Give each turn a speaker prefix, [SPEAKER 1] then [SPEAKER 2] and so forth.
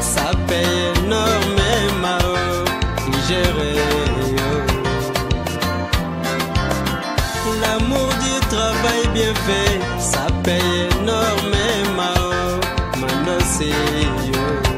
[SPEAKER 1] ça paye énormément. Nigeria. Oh. L'amour du travail bien fait, ça paye énormément. Manosseo.